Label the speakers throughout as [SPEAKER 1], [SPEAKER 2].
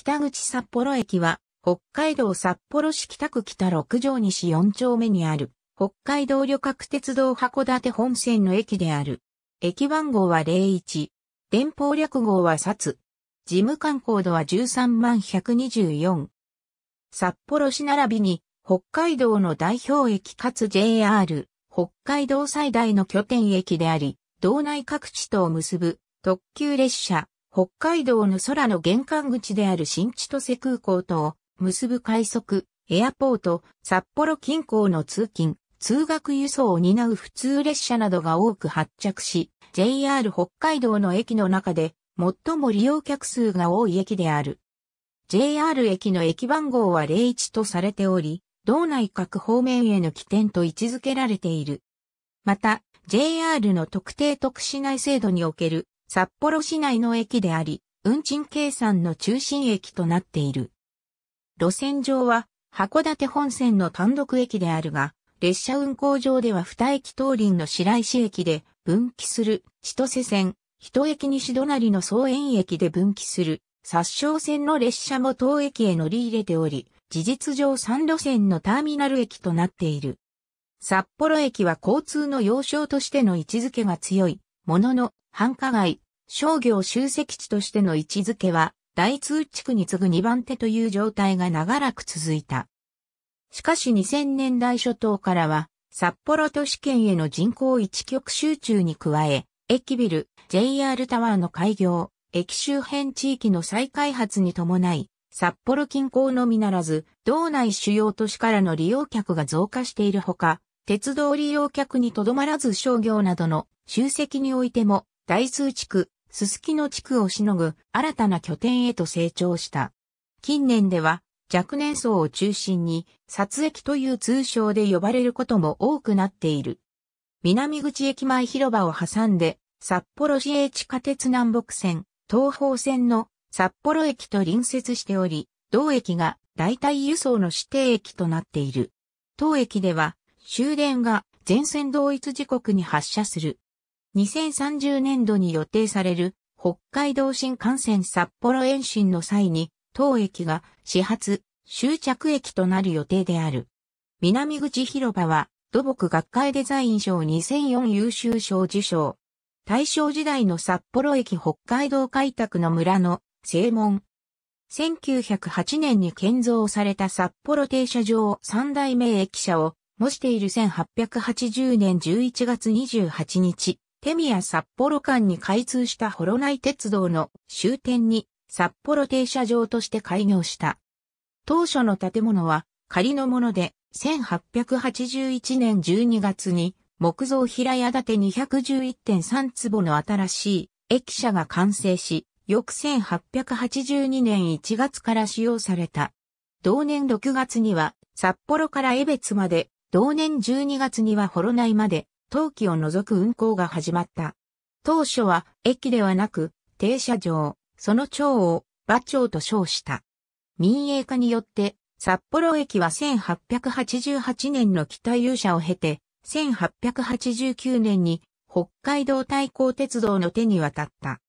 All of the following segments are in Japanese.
[SPEAKER 1] 北口札幌駅は、北海道札幌市北区北六条西4丁目にある、北海道旅客鉄道函館本線の駅である。駅番号は01。電報略号は札。事務官コードは13万124。札幌市並びに、北海道の代表駅かつ JR、北海道最大の拠点駅であり、道内各地とを結ぶ特急列車、北海道の空の玄関口である新千歳空港とを結ぶ快速、エアポート、札幌近郊の通勤、通学輸送を担う普通列車などが多く発着し、JR 北海道の駅の中で最も利用客数が多い駅である。JR 駅の駅番号は01とされており、道内各方面への起点と位置づけられている。また、JR の特定特殊内制度における札幌市内の駅であり、運賃計算の中心駅となっている。路線上は函館本線の単独駅であるが、列車運行上では二駅東林の白石駅で分岐する千歳線、一駅西隣の総園駅で分岐する殺傷線の列車も当駅へ乗り入れており、事実上3路線のターミナル駅となっている。札幌駅は交通の要衝としての位置づけが強いものの繁華街、商業集積地としての位置づけは大通地区に次ぐ2番手という状態が長らく続いた。しかし2000年代初頭からは、札幌都市圏への人口一極集中に加え、駅ビル、JR タワーの開業、駅周辺地域の再開発に伴い、札幌近郊のみならず、道内主要都市からの利用客が増加しているほか、鉄道利用客にとどまらず商業などの集積においても、大数地区、すすきの地区をしのぐ新たな拠点へと成長した。近年では若年層を中心に、札駅という通称で呼ばれることも多くなっている。南口駅前広場を挟んで、札幌市営地下鉄南北線、東方線の札幌駅と隣接しており、同駅が代替輸送の指定駅となっている。当駅では終電が全線同一時刻に発車する。2030年度に予定される北海道新幹線札幌延伸の際に当駅が始発、終着駅となる予定である。南口広場は土木学会デザイン賞2004優秀賞受賞。大正時代の札幌駅北海道開拓の村の正門。1908年に建造された札幌停車場三代目駅舎を模している1880年11月28日、手宮札幌間に開通した幌内鉄道の終点に札幌停車場として開業した。当初の建物は仮のもので、1881年12月に木造平屋建て211.3坪の新しい駅舎が完成し、翌1882年1月から使用された。同年6月には札幌から江別まで、同年12月には幌内まで、冬季を除く運行が始まった。当初は駅ではなく停車場、その町を馬町と称した。民営化によって札幌駅は1888年の北勇者を経て、1889年に北海道対抗鉄道の手に渡った。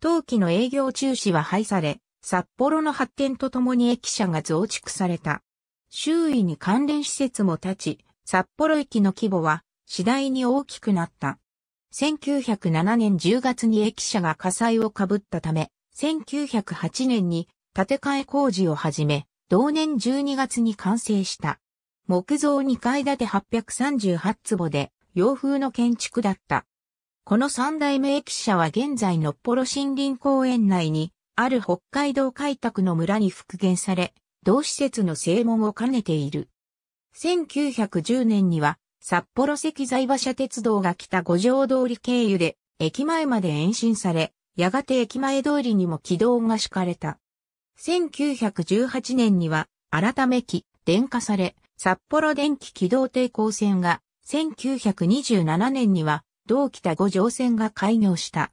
[SPEAKER 1] 当期の営業中止は廃され、札幌の発展とともに駅舎が増築された。周囲に関連施設も立ち、札幌駅の規模は次第に大きくなった。1907年10月に駅舎が火災をかぶったため、1908年に建て替え工事を始め、同年12月に完成した。木造2階建て838坪で洋風の建築だった。この三代目駅舎は現在のっぽろ森林公園内にある北海道開拓の村に復元され、同施設の正門を兼ねている。1910年には札幌石材馬車鉄道が来た五条通り経由で駅前まで延伸され、やがて駅前通りにも軌道が敷かれた。1918年には改め機、電化され、札幌電気軌道抵抗線が、1927年には同北五条線が開業した。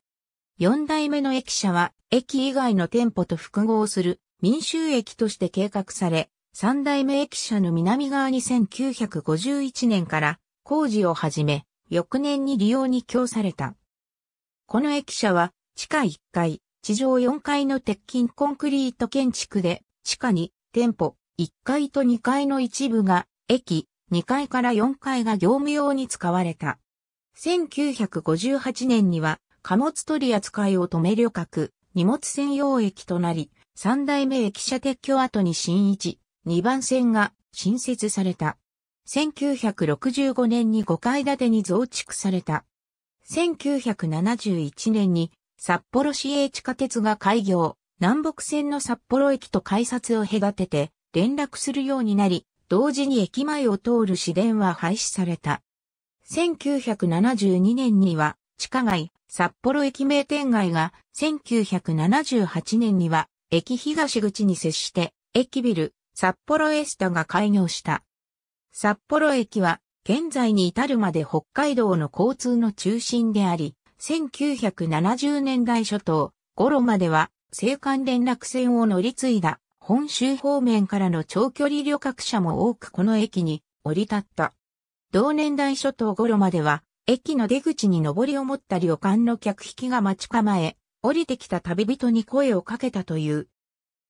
[SPEAKER 1] 四代目の駅舎は、駅以外の店舗と複合する民衆駅として計画され、三代目駅舎の南側に1951年から工事を始め、翌年に利用に供された。この駅舎は地下1階、地上4階の鉄筋コンクリート建築で、地下に店舗、1階と2階の一部が駅、2階から4階が業務用に使われた。1958年には貨物取り扱いを止め旅客、荷物専用駅となり、三代目駅舎撤去後に新一、2番線が新設された。1965年に5階建てに増築された。1971年に札幌市営地下鉄が開業、南北線の札幌駅と改札を隔てて連絡するようになり、同時に駅前を通る市電は廃止された。1972年には地下街、札幌駅名店街が1978年には駅東口に接して駅ビル札幌エスタが開業した。札幌駅は現在に至るまで北海道の交通の中心であり、1970年代初頭頃までは青函連絡船を乗り継いだ本州方面からの長距離旅客車も多くこの駅に降り立った。同年代初頭頃までは、駅の出口に上りを持った旅館の客引きが待ち構え、降りてきた旅人に声をかけたという。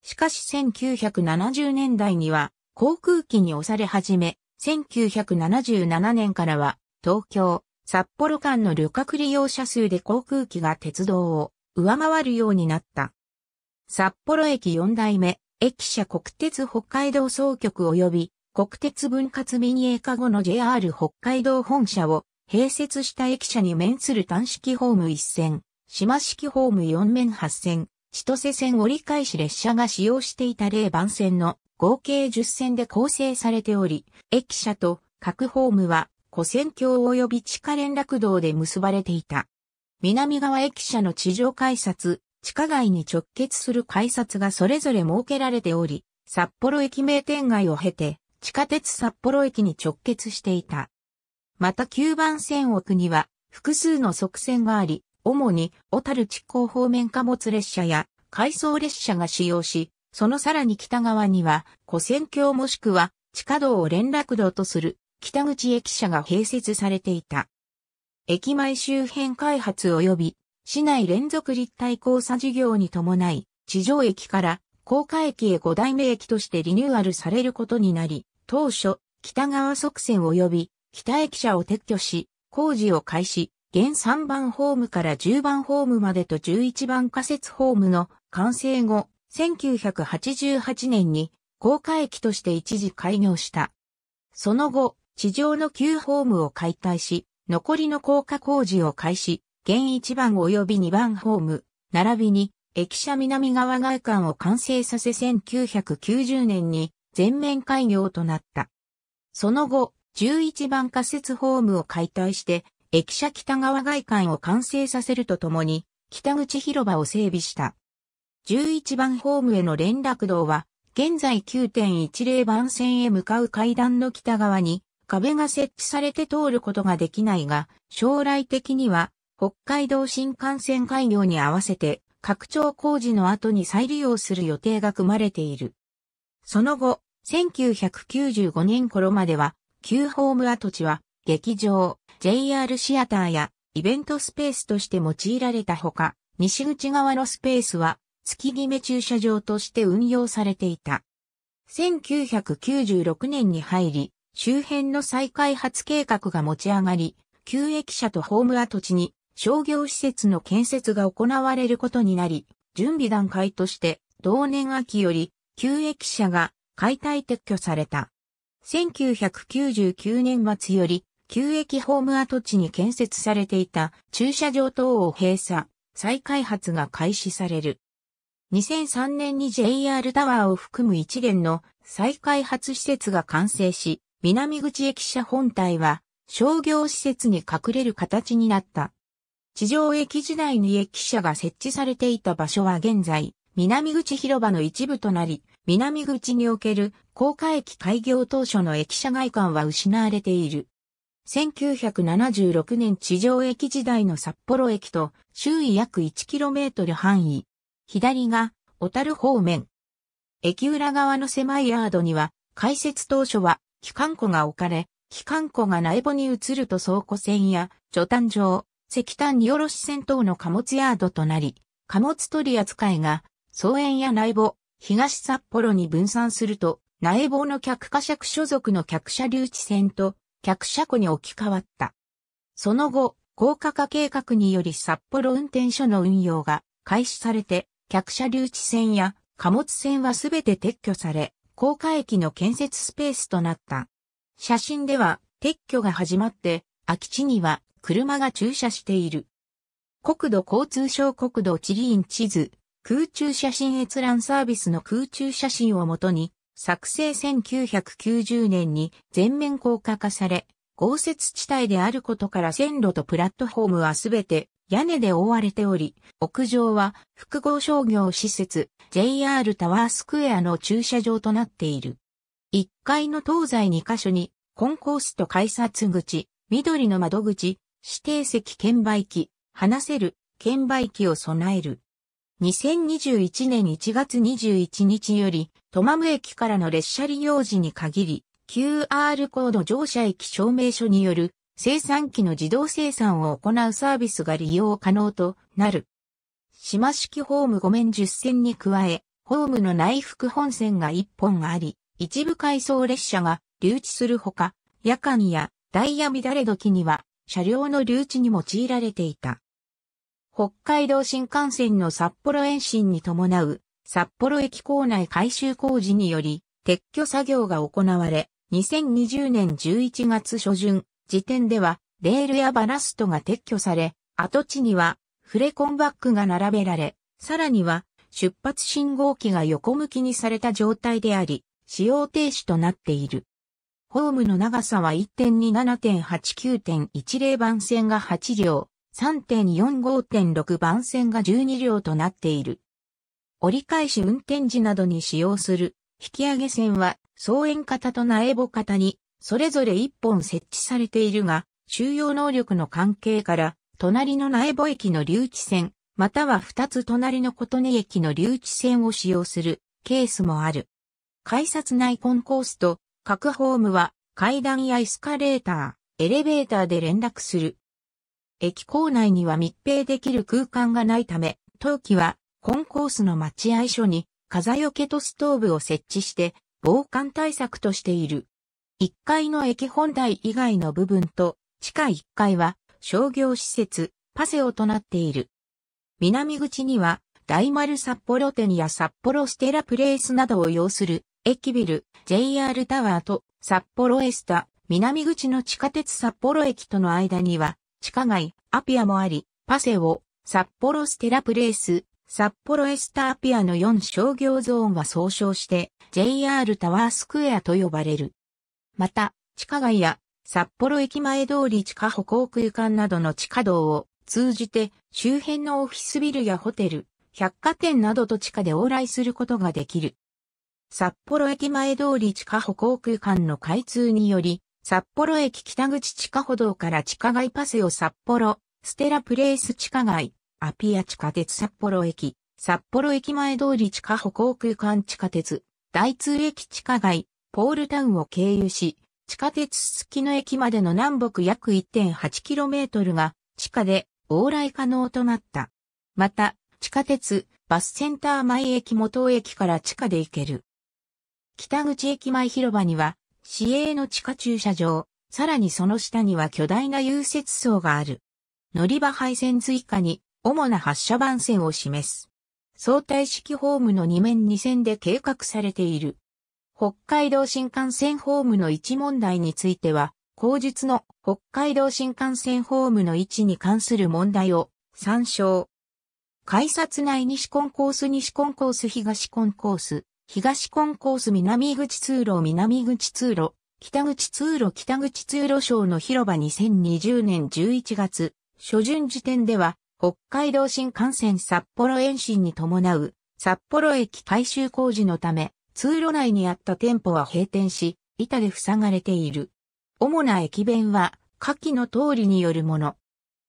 [SPEAKER 1] しかし1970年代には航空機に押され始め、1977年からは東京、札幌間の旅客利用者数で航空機が鉄道を上回るようになった。札幌駅4代目、駅舎国鉄北海道総局及び国鉄分割民営化後の JR 北海道本社を併設した駅舎に面する単式ホーム1線、島式ホーム4面8線、千歳線折り返し列車が使用していた0番線の合計10線で構成されており、駅舎と各ホームは古線橋及び地下連絡道で結ばれていた。南側駅舎の地上改札、地下街に直結する改札がそれぞれ設けられており、札幌駅名店街を経て、地下鉄札幌駅に直結していた。また9番線奥には、複数の側線があり、主に、小樽地港方面貨物列車や、回送列車が使用し、そのさらに北側には、古線橋もしくは、地下道を連絡道とする、北口駅舎が併設されていた。駅前周辺開発及び、市内連続立体交差事業に伴い、地上駅から高架駅へ5代目駅としてリニューアルされることになり、当初、北側側線及び北駅舎を撤去し、工事を開始、現3番ホームから10番ホームまでと11番仮設ホームの完成後、1988年に高架駅として一時開業した。その後、地上の旧ホームを解体し、残りの高架工事を開始、現1番及び2番ホーム、並びに、駅舎南側外観を完成させ1990年に全面開業となった。その後、11番仮設ホームを解体して、駅舎北側外観を完成させるとともに、北口広場を整備した。11番ホームへの連絡道は、現在9.10番線へ向かう階段の北側に壁が設置されて通ることができないが、将来的には北海道新幹線開業に合わせて拡張工事の後に再利用する予定が組まれている。その後、1995年頃までは、旧ホーム跡地は劇場、JR シアターやイベントスペースとして用いられたほか、西口側のスペースは月決め駐車場として運用されていた。1996年に入り、周辺の再開発計画が持ち上がり、旧駅舎とホーム跡地に商業施設の建設が行われることになり、準備段階として同年秋より旧駅舎が解体撤去された。1999年末より旧駅ホーム跡地に建設されていた駐車場等を閉鎖、再開発が開始される。2003年に JR タワーを含む一連の再開発施設が完成し、南口駅舎本体は商業施設に隠れる形になった。地上駅時代に駅舎が設置されていた場所は現在、南口広場の一部となり、南口における高架駅開業当初の駅舎外観は失われている。1976年地上駅時代の札幌駅と周囲約 1km 範囲。左が小樽方面。駅裏側の狭いヤードには開設当初は機関庫が置かれ、機関庫が内部に移ると倉庫線や除炭場、石炭荷下ろし線等の貨物ヤードとなり、貨物取り扱いが、総園や内房、東札幌に分散すると、内房の客貨借所属の客車留置線と客車庫に置き換わった。その後、高架化計画により札幌運転所の運用が開始されて、客車留置線や貨物線はすべて撤去され、高架駅の建設スペースとなった。写真では撤去が始まって、空き地には車が駐車している。国土交通省国土地理院地図、空中写真閲覧サービスの空中写真をもとに、作成1990年に全面高架化され、豪雪地帯であることから線路とプラットフォームはすべて屋根で覆われており、屋上は複合商業施設 JR タワースクエアの駐車場となっている。1階の東西2カ所にコンコースと改札口、緑の窓口、指定席券売機、話せる券売機を備える。2021年1月21日より、トマム駅からの列車利用時に限り、QR コード乗車駅証明書による生産機の自動生産を行うサービスが利用可能となる。島式ホーム5面10線に加え、ホームの内腹本線が1本あり、一部回送列車が留置するほか、夜間やダイヤ乱れ時には車両の留置に用いられていた。北海道新幹線の札幌延伸に伴う札幌駅構内改修工事により撤去作業が行われ、2020年11月初旬時点ではレールやバラストが撤去され、跡地にはフレコンバックが並べられ、さらには出発信号機が横向きにされた状態であり、使用停止となっている。ホームの長さは1.27.89.10番線が8両、3.45.6番線が12両となっている。折り返し運転時などに使用する引き上げ線は総円型と苗穂型にそれぞれ1本設置されているが、収容能力の関係から隣の苗穂駅の留置線、または2つ隣の琴音駅の留置線を使用するケースもある。改札内コンコースと各ホームは階段やエスカレーター、エレベーターで連絡する。駅構内には密閉できる空間がないため、当機はコンコースの待合所に風よけとストーブを設置して防寒対策としている。1階の駅本体以外の部分と地下1階は商業施設パセオとなっている。南口には大丸札幌店や札幌ステラプレイスなどを要する駅ビル、JR タワーと札幌エスタ、南口の地下鉄札幌駅との間には、地下街、アピアもあり、パセオ、札幌ステラプレイス、札幌エスタアピアの4商業ゾーンは総称して JR タワースクエアと呼ばれる。また、地下街や札幌駅前通り地下歩行空間などの地下道を通じて周辺のオフィスビルやホテル、百貨店などと地下で往来することができる。札幌駅前通り地下歩行空間の開通により、札幌駅北口地下歩道から地下街パセオ札幌、ステラプレイス地下街、アピア地下鉄札幌駅、札幌駅前通り地下歩行空間地下鉄、大通駅地下街、ポールタウンを経由し、地下鉄付きの駅までの南北約 1.8km が地下で往来可能となった。また、地下鉄、バスセンター前駅元駅から地下で行ける。北口駅前広場には、市営の地下駐車場、さらにその下には巨大な融雪層がある。乗り場配線追加に、主な発車番線を示す。相対式ホームの2面2線で計画されている。北海道新幹線ホームの位置問題については、後述の北海道新幹線ホームの位置に関する問題を参照。改札内西コンコース西コンコース東コンコース東コンコース南口通路南口通路、北口通路北口通路省の広場2020年11月、初旬時点では、北海道新幹線札幌延伸に伴う札幌駅改修工事のため、通路内にあった店舗は閉店し、板で塞がれている。主な駅弁は、下記の通りによるもの。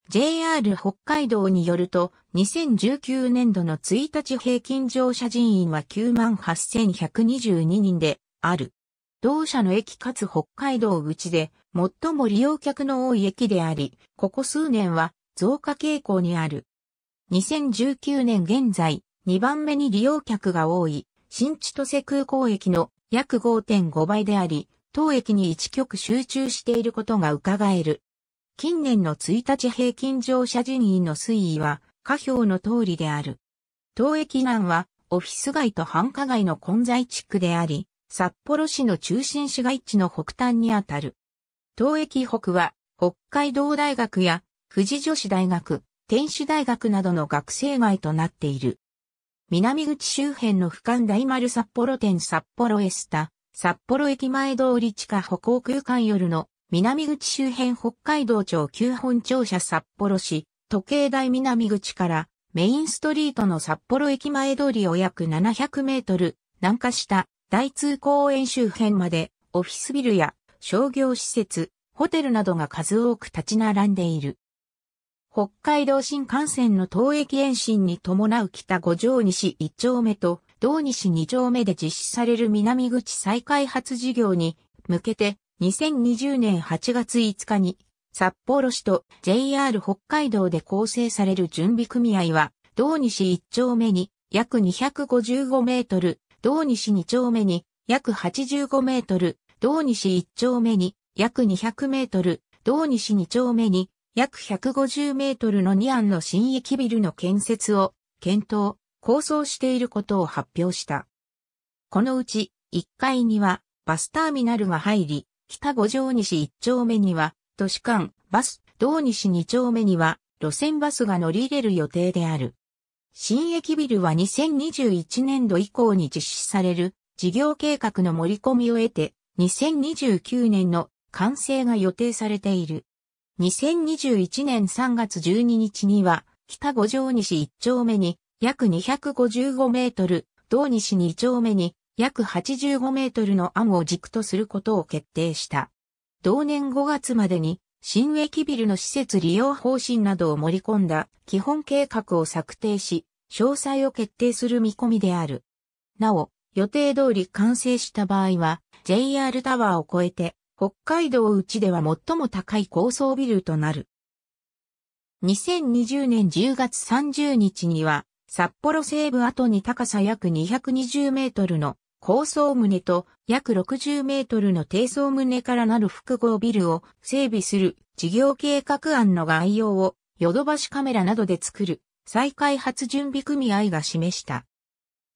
[SPEAKER 1] JR 北海道によると、2019年度の1日平均乗車人員は98,122人である。同社の駅かつ北海道口で最も利用客の多い駅であり、ここ数年は増加傾向にある。2019年現在、2番目に利用客が多い、新千歳空港駅の約5.5倍であり、当駅に1局集中していることが伺える。近年の1日平均乗車人員の推移は、下表の通りである。当駅南は、オフィス街と繁華街の混在地区であり、札幌市の中心市街地の北端にあたる。当駅北は、北海道大学や富士女子大学、天守大学などの学生街となっている。南口周辺の俯瞰大丸札幌店札幌エスタ、札幌駅前通り地下歩行空間夜の南口周辺北海道庁旧本庁舎札幌市、時計台南口からメインストリートの札幌駅前通りを約700メートル南下した大通公園周辺までオフィスビルや商業施設、ホテルなどが数多く立ち並んでいる。北海道新幹線の東駅延伸に伴う北五条西1丁目と道西2丁目で実施される南口再開発事業に向けて2020年8月5日に札幌市と JR 北海道で構成される準備組合は道西1丁目に約255メートル、道西2丁目に約85メートル、道西1丁目に約200メートル、道西2丁目に約150メートルの2案の新駅ビルの建設を検討、構想していることを発表した。このうち1階にはバスターミナルが入り、北五条西1丁目には都市間、バス、道西2丁目には路線バスが乗り入れる予定である。新駅ビルは2021年度以降に実施される事業計画の盛り込みを得て2029年の完成が予定されている。2021年3月12日には、北五条西1丁目に約255メートル、道西2丁目に約85メートルの案を軸とすることを決定した。同年5月までに新駅ビルの施設利用方針などを盛り込んだ基本計画を策定し、詳細を決定する見込みである。なお、予定通り完成した場合は、JR タワーを超えて、北海道内では最も高い高層ビルとなる。2020年10月30日には、札幌西部跡に高さ約220メートルの高層棟と約60メートルの低層棟からなる複合ビルを整備する事業計画案の概要をヨドバシカメラなどで作る再開発準備組合が示した。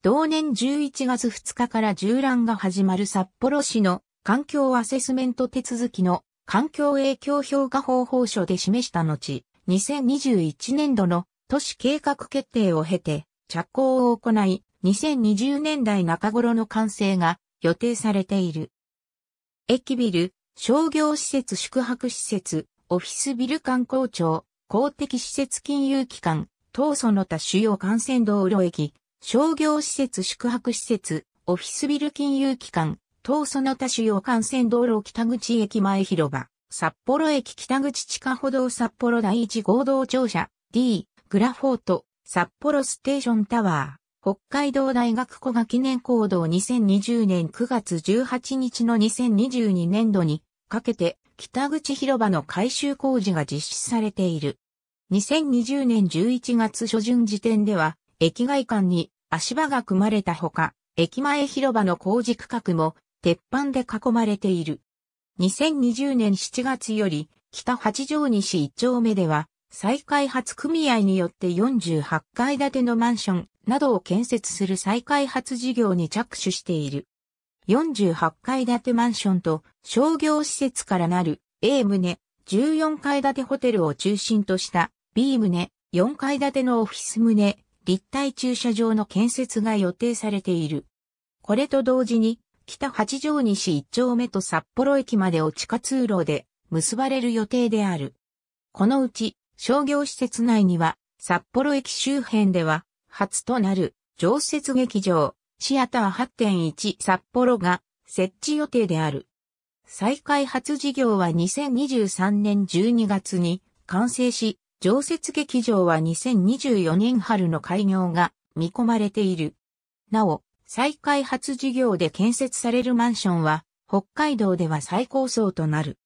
[SPEAKER 1] 同年11月2日から縦覧が始まる札幌市の環境アセスメント手続きの環境影響評価方法書で示した後、2021年度の都市計画決定を経て着工を行い、2020年代中頃の完成が予定されている。駅ビル、商業施設宿泊施設、オフィスビル観光庁、公的施設金融機関、等その他主要幹線道路駅、商業施設宿泊施設、オフィスビル金融機関、等その他主要幹線道路北口駅前広場、札幌駅北口地下歩道札幌第一合同庁舎、D、グラフォート、札幌ステーションタワー、北海道大学古賀記念行動2020年9月18日の2022年度にかけて北口広場の改修工事が実施されている。2020年11月初旬時点では駅外間に足場が組まれたほか、駅前広場の工事区画も鉄板で囲まれている。2020年7月より北八条西1丁目では再開発組合によって48階建てのマンションなどを建設する再開発事業に着手している。48階建てマンションと商業施設からなる A 棟、14階建てホテルを中心とした B 棟、4階建てのオフィス棟、立体駐車場の建設が予定されている。これと同時に、北八条西一丁目と札幌駅までを地下通路で結ばれる予定である。このうち商業施設内には札幌駅周辺では初となる常設劇場シアター8.1札幌が設置予定である。再開発事業は2023年12月に完成し、常設劇場は2024年春の開業が見込まれている。なお、再開発事業で建設されるマンションは北海道では最高層となる。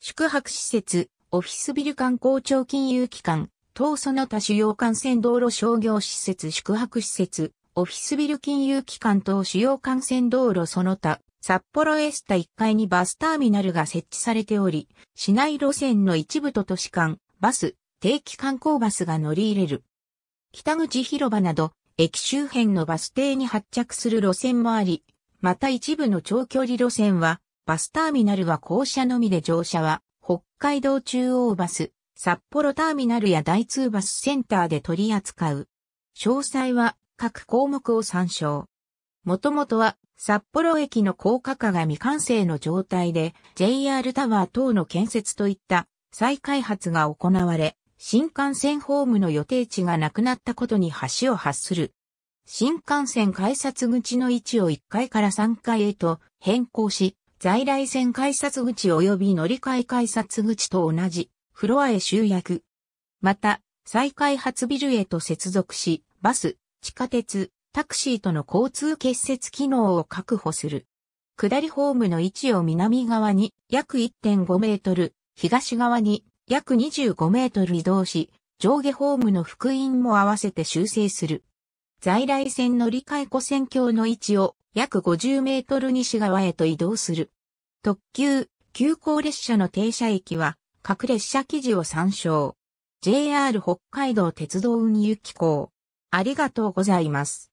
[SPEAKER 1] 宿泊施設、オフィスビル観光庁金融機関、等その他主要幹線道路商業施設宿泊施設、オフィスビル金融機関等主要幹線道路その他、札幌エスタ1階にバスターミナルが設置されており、市内路線の一部と都市間、バス、定期観光バスが乗り入れる。北口広場など、駅周辺のバス停に発着する路線もあり、また一部の長距離路線は、バスターミナルは校舎のみで乗車は、北海道中央バス、札幌ターミナルや大通バスセンターで取り扱う。詳細は各項目を参照。もともとは札幌駅の高架化が未完成の状態で JR タワー等の建設といった再開発が行われ、新幹線ホームの予定地がなくなったことに橋を発する。新幹線改札口の位置を1階から3階へと変更し、在来線改札口及び乗り換え改札口と同じフロアへ集約。また、再開発ビルへと接続し、バス、地下鉄、タクシーとの交通結節機能を確保する。下りホームの位置を南側に約1.5メートル、東側に約25メートル移動し、上下ホームの福音も合わせて修正する。在来線乗り換え古線橋の位置を約50メートル西側へと移動する。特急、急行列車の停車駅は、各列車記事を参照。JR 北海道鉄道運輸機構。ありがとうございます。